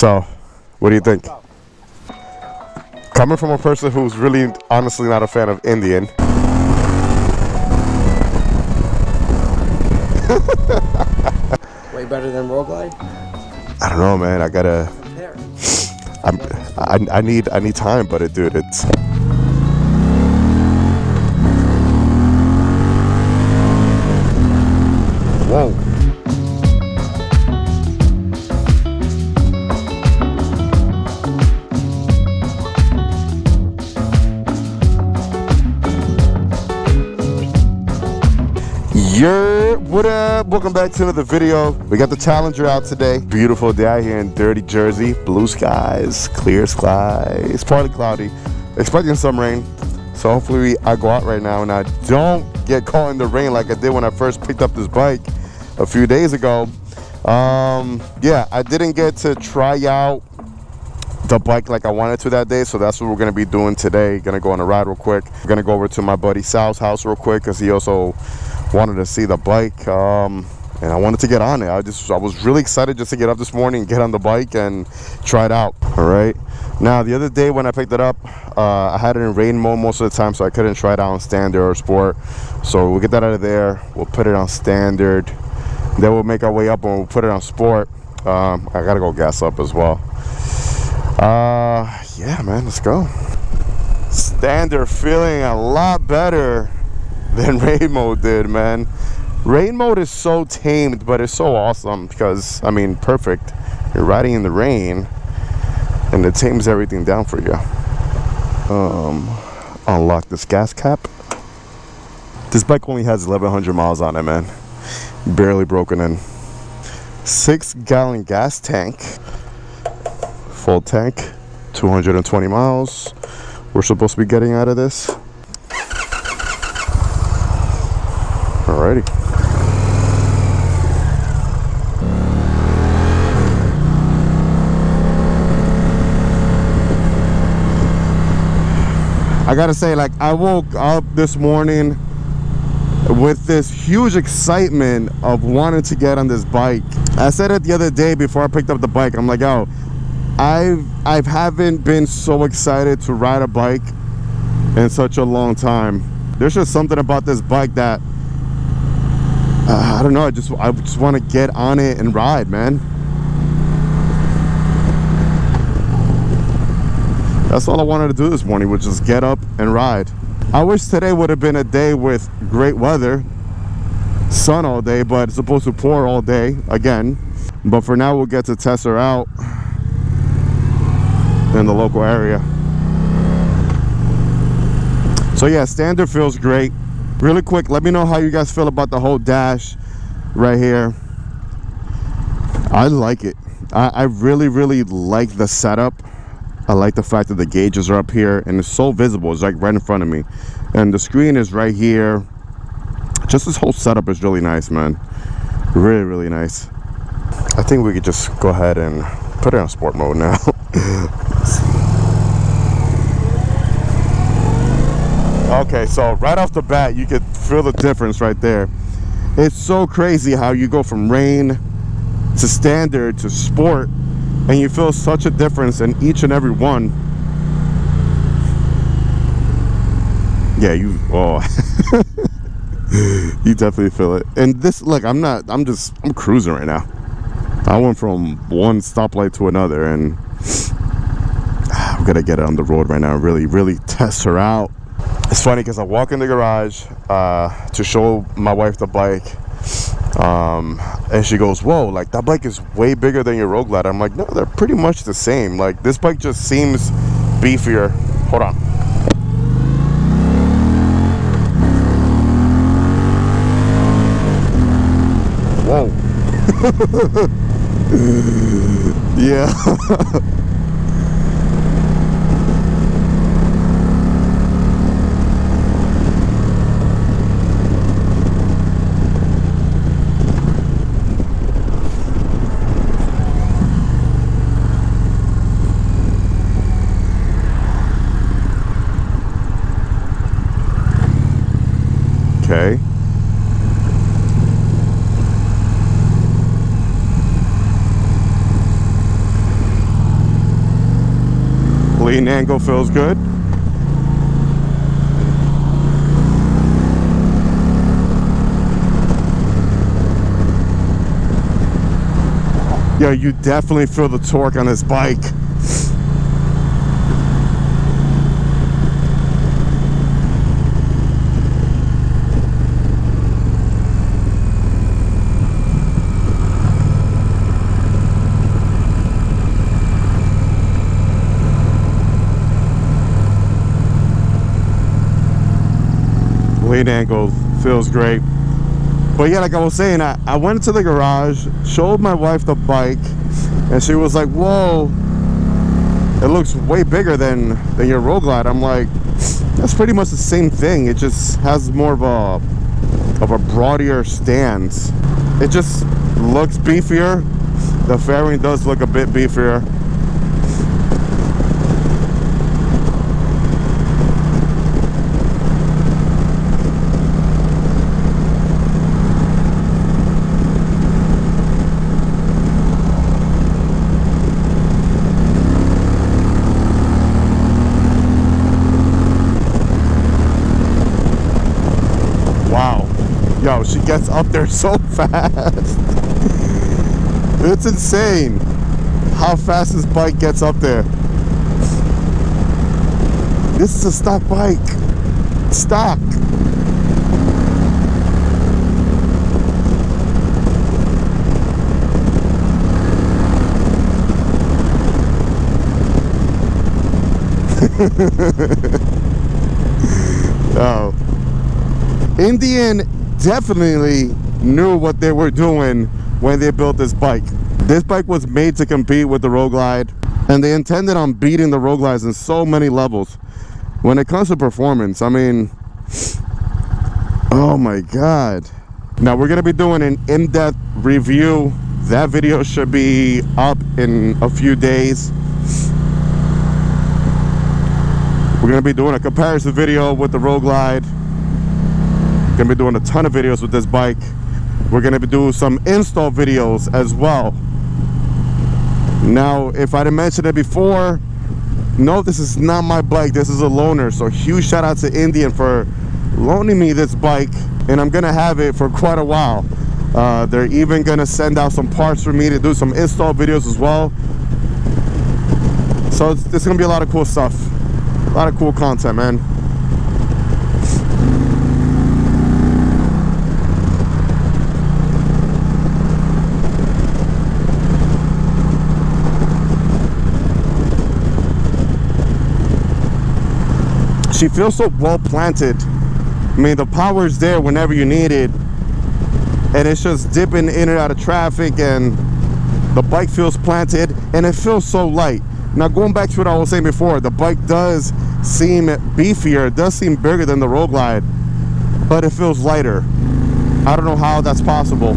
So, what do you think? Coming from a person who's really honestly not a fan of Indian. Way better than Road Glide? I don't know, man. I gotta. I'm, I, I need I need time, but it, dude, it's. Yer, what up? Welcome back to another video. We got the Challenger out today. Beautiful day out here in dirty Jersey. Blue skies, clear skies, partly cloudy. Expecting some rain. So hopefully I go out right now and I don't get caught in the rain like I did when I first picked up this bike a few days ago. Um, yeah, I didn't get to try out the bike like I wanted to that day. So that's what we're gonna be doing today. Gonna go on a ride real quick. We're gonna go over to my buddy Sal's house real quick because he also wanted to see the bike. Um, and I wanted to get on it. I just I was really excited just to get up this morning, get on the bike and try it out. All right. Now the other day when I picked it up, uh, I had it in rain mode most of the time, so I couldn't try it out on standard or sport. So we'll get that out of there. We'll put it on standard. Then we'll make our way up and we'll put it on sport. Um, I gotta go gas up as well. Uh, yeah, man, let's go. Standard feeling a lot better than rain mode did, man. Rain mode is so tamed, but it's so awesome because, I mean, perfect. You're riding in the rain and it tames everything down for you. Um, unlock this gas cap. This bike only has 1100 miles on it, man. Barely broken in. Six gallon gas tank full tank 220 miles we're supposed to be getting out of this alrighty. I gotta say like I woke up this morning with this huge excitement of wanting to get on this bike. I said it the other day before I picked up the bike. I'm like yo I've I haven't been so excited to ride a bike in such a long time. There's just something about this bike that uh, I don't know. I just I just want to get on it and ride, man. That's all I wanted to do this morning, was just get up and ride. I wish today would have been a day with great weather, sun all day, but it's supposed to pour all day again. But for now, we'll get to test her out in the local area. So yeah, standard feels great. Really quick, let me know how you guys feel about the whole dash right here. I like it. I, I really, really like the setup. I like the fact that the gauges are up here and it's so visible. It's like right in front of me. And the screen is right here. Just this whole setup is really nice, man. Really, really nice. I think we could just go ahead and put it on sport mode now. okay, so right off the bat, you could feel the difference right there. It's so crazy how you go from rain to standard to sport, and you feel such a difference in each and every one. Yeah, you, oh. you definitely feel it. And this, look, I'm not, I'm just, I'm cruising right now. I went from one stoplight to another and I'm gonna get it on the road right now really, really test her out. It's funny because I walk in the garage uh, to show my wife the bike um, and she goes, whoa, like that bike is way bigger than your Road Glide. I'm like, no, they're pretty much the same. Like this bike just seems beefier. Hold on. Whoa. yeah. okay. Lean angle feels good. Yo, you definitely feel the torque on this bike. Lean angle feels great. But yeah, like I was saying, I, I went into the garage, showed my wife the bike, and she was like, whoa, it looks way bigger than, than your Road Glide. I'm like, that's pretty much the same thing. It just has more of a of a broadier stance. It just looks beefier. The fairing does look a bit beefier. Wow. Yo, she gets up there so fast. it's insane how fast this bike gets up there. This is a stock bike. Stock. oh. Indian definitely knew what they were doing when they built this bike. This bike was made to compete with the Road Glide, and they intended on beating the Road Glides in so many levels. When it comes to performance, I mean, oh my God. Now we're gonna be doing an in-depth review. That video should be up in a few days. We're gonna be doing a comparison video with the Road Glide gonna be doing a ton of videos with this bike. We're gonna doing some install videos as well. Now if i didn't mention it before no this is not my bike. This is a loaner. So huge shout out to indian for loaning me this bike and i'm gonna have it for quite a while. Uh, they're even gonna send out some parts for me to do some install videos as well. So it's, it's gonna be a lot of cool stuff. A lot of cool content man she feels so well planted. I mean, the power is there whenever you need it. And it's just dipping in and out of traffic and the bike feels planted and it feels so light. Now, going back to what I was saying before, the bike does seem beefier, it does seem bigger than the Road Glide, but it feels lighter. I don't know how that's possible.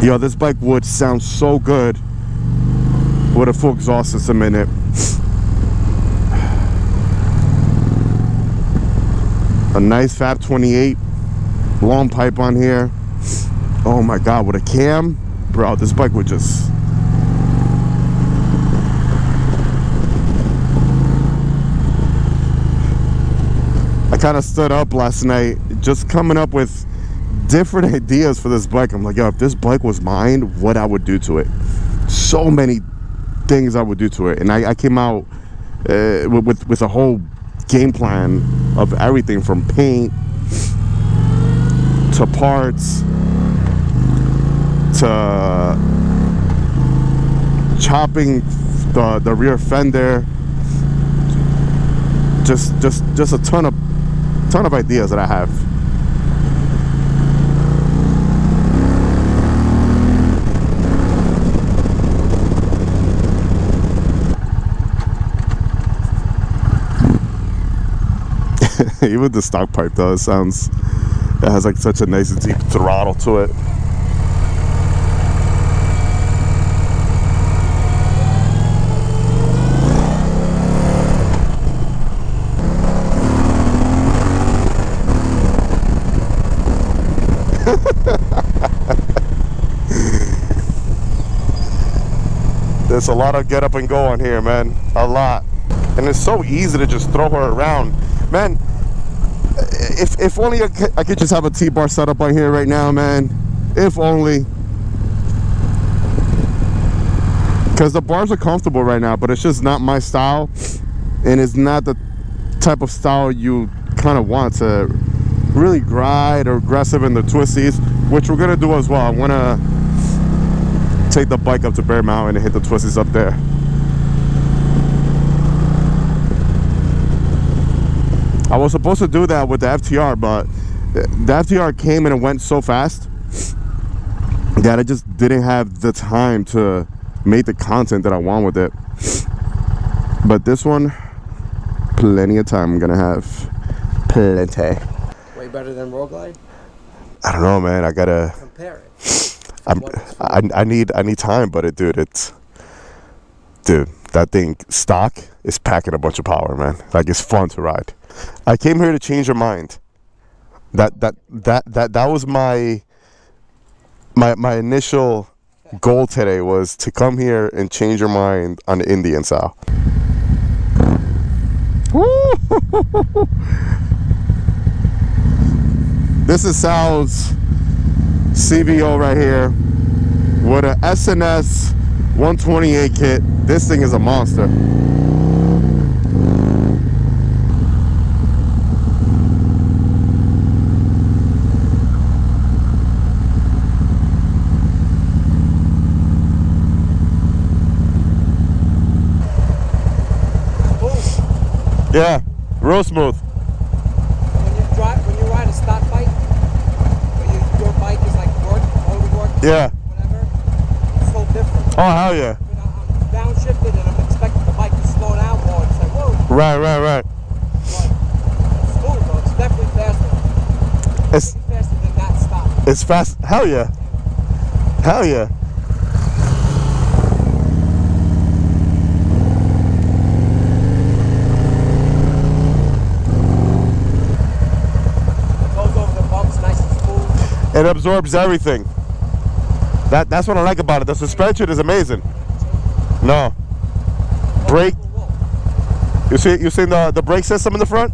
Yo, this bike would sound so good with a full exhaust system in it. A nice Fab 28 long pipe on here. Oh my God, with a cam, bro, this bike would just. I kind of stood up last night just coming up with different ideas for this bike. I'm like, yo, if this bike was mine, what I would do to it. So many things I would do to it, and I, I came out uh, with, with a whole game plan of everything from paint to parts to chopping the the rear fender. Just just just a ton of ton of ideas that I have. even the stock pipe though it sounds it has like such a nice deep throttle to it There's a lot of get up and go on here, man. A lot. And it's so easy to just throw her around. Man, if, if only I could, just have a T-bar set up on here right now, man. If only. Because the bars are comfortable right now, but it's just not my style. And it's not the type of style you kind of want to really glide or aggressive in the twisties, which we're going to do as well. I want to take the bike up to Bear Mountain and hit the twisties up there. I was supposed to do that with the FTR, but the FTR came and it went so fast that I just didn't have the time to make the content that I want with it. But this one, plenty of time I'm gonna have. Plenty. Way better than Road Glide? I don't know, man. I gotta. Compare it. I'm, I, I need I need time, but it, dude, it's dude. That thing stock is packing a bunch of power, man. Like it's fun to ride. I came here to change your mind. That that that that that was my my my initial goal today was to come here and change your mind on the Indian style. This is Sal's CVO right here with a S&S 128 kit. This thing is a monster. Yeah, real smooth. When you drive, when you ride a stock bike, you, your bike is like work, motor work, Yeah. whatever, it's so different. Oh, hell yeah. When I- I'm downshifted and I'm expecting the bike to slow down more, it's like, whoa, Right, right, right. but it's smooth though. It's definitely faster. It's Maybe faster than that stop. it's fast. Hell yeah. Hell yeah. It goes over the bumps nice and smooth. It absorbs everything. That that's what I like about it. The suspension is amazing. No. Brake. You see you seen the the brake system in the front?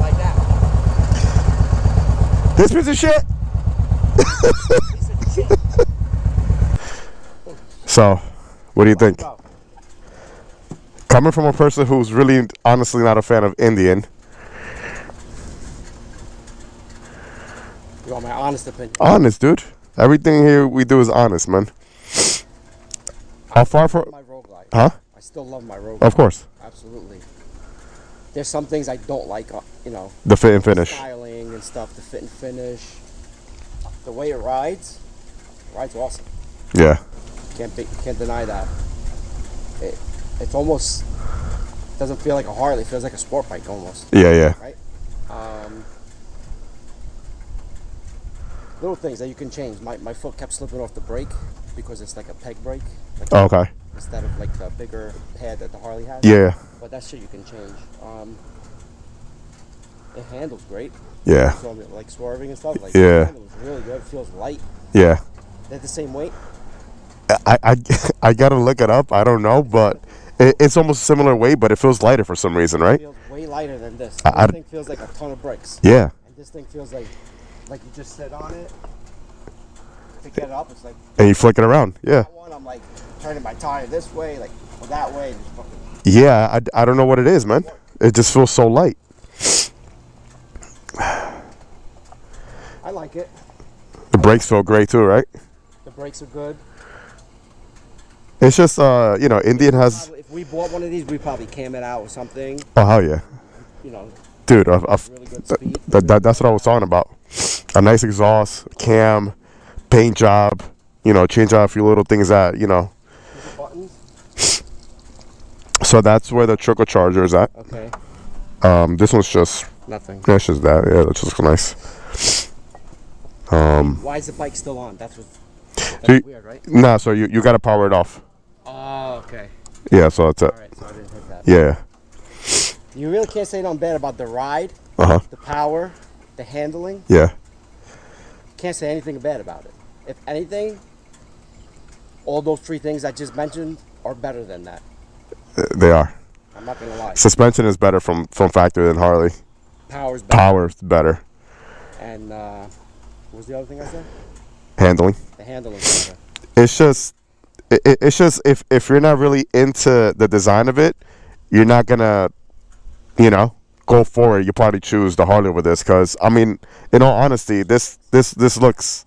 Like that. This piece of shit. Piece of shit. So, what do you think? Coming from a person who's really honestly not a fan of Indian, You want my honest opinion? honest dude. Everything here we do is honest, man. How far from My road glide. Huh? I still love my road. Of course. Absolutely. There's some things I don't like, uh, you know, The fit and finish. styling and stuff, the fit and finish. The way it rides, it rides awesome. Yeah. Can't be, can't deny that. It, it's almost doesn't feel like a Harley. It feels like a sport bike almost. Yeah, yeah. Um, little things that you can change. My, my foot kept slipping off the brake because it's like a peg brake, like Oh, okay. instead of like the bigger pad that the Harley has. Yeah. But that shit you can change. Um, it handles great. Yeah. So like swerving and stuff. Like Yeah. it really good. It feels light. Yeah. They're the same weight. I, I, I gotta look it up. I don't know, but it, it's almost similar weight, but it feels lighter for some reason, It right? feels way lighter than this. I- This I- thing feels like a ton of bricks. Yeah. And this thing feels like like you just sit on it. To get it up, it's like And you flick it around. Yeah. one. I'm like turning my tire this way, like that way. Just fucking, Yeah. I, I don't know what it is, man. It just feels so light. I like it. The brakes feel great too, right? The brakes are good. It's just, uh, you know, Indian has. Probably, if we bought one of these, we probably cam it out or something. Oh hell yeah, You know, dude. I, I, really good that, speed. that, that, that's what I was talking about. A nice exhaust, cam, paint job. You know, change out a few little things that you know. Push the buttons. So that's where the trickle charger is at. Okay. Um, this one's just Nothing. that's just that. Yeah, that's just nice. Um, Why is the bike still on? That's what. That's So you- weird, right? Nah, so you, you gotta power it off. Oh, okay. Yeah, so that's it. All right, so I didn't hit that. yeah. You really can't say nothing bad about the ride, Uh huh. the power, the handling. Yeah. Can't say anything bad about it. If anything, all those three things I just mentioned are better than that. They are. I'm not gonna lie. Suspension is better from from factory than Harley. Power's better. Power's better. And uh, what was the other thing I said? Handling. The handling's better. It's just it, it- it's just if if you're not really into the design of it, you're not gonna, you know, go for it. You probably choose the Harley over this because I mean, in all honesty, this this this looks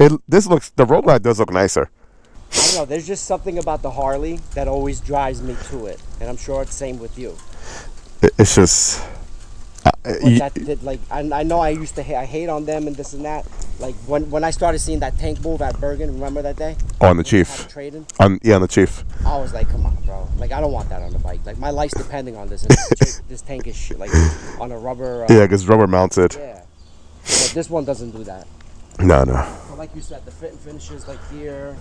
it this looks the Road Glide does look nicer. I don't know. There's just something about the Harley that always drives me to it, and I'm sure it's same with you. It's just. Uh, you- that did like I, I know I used to ha- I hate on them and this and that. Like when when I started seeing that tank move at Bergen, remember that day? Oh, on the Chief, Trading. on yeah, on the Chief. I was like, come on, bro. Like I don't want that on the bike. Like my life's depending on this. This, this tank is shit, like on a rubber. Uh, Yeah, because rubber mounted. Yeah. But this one doesn't do that. No, no. But like you said, the fit and finishes like here.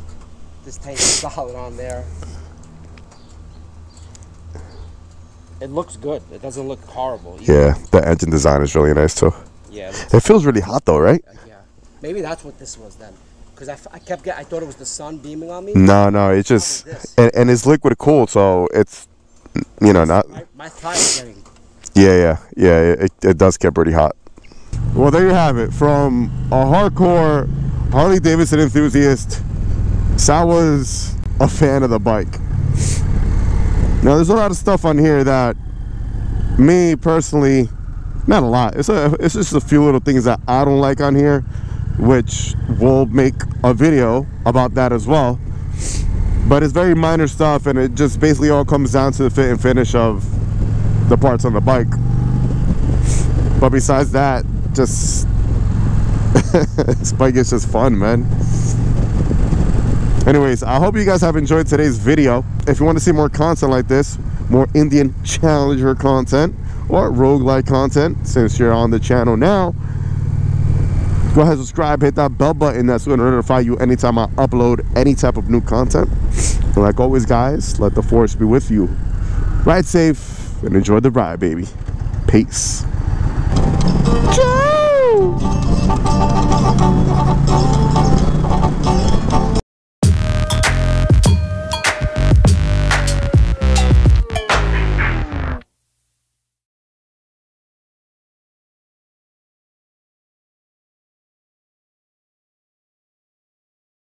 This tank solid on there. It looks good. It doesn't look horrible. either. Yeah, the engine design is really nice too. Yeah. it It feels really hot though, right? uh, yeah. Maybe that's what this was then. Because I, f- I kept getting, I thought it was the sun beaming on me. No, no, it's just, and, and it's liquid cooled, so it's you know not. My, my thigh's getting. Yeah, yeah, yeah. It, it does get pretty hot. Well, there you have it. From a hardcore Harley Davidson enthusiast, Sal was a fan of the bike. Now, there's a lot of stuff on here that me personally, not a lot. It's a, it's just a few little things that I don't like on here, which we'll make a video about that as well. But it's very minor stuff, and it just basically all comes down to the fit and finish of the parts on the bike. But besides that, just this bike is just fun, man. Anyways, I hope you guys have enjoyed today's video. If you want to see more content like this, more Indian Challenger content or Road Glide content, since you're on the channel now, go ahead subscribe, hit that bell button that's going to notify you anytime I upload any type of new content. And like always, guys, let the force be with you. Ride safe and enjoy the ride, baby. Peace.